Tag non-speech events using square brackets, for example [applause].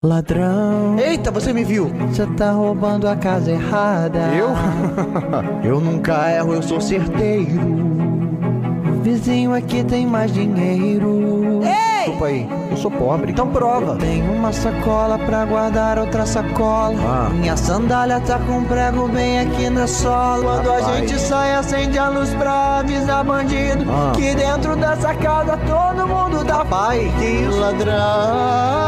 Ladrão, Eita, você me viu? você tá roubando a casa errada. Eu? [laughs] eu nunca erro, eu sou certeiro. O vizinho aqui tem mais dinheiro. Ei! Desculpa aí, eu sou pobre. Então prova. Tem uma sacola pra guardar outra sacola. Ah. Minha sandália tá com prego bem aqui na sola. Quando a gente sai, acende a luz pra avisar bandido. Ah. Que dentro dessa casa todo mundo tá Pai, que ladrão.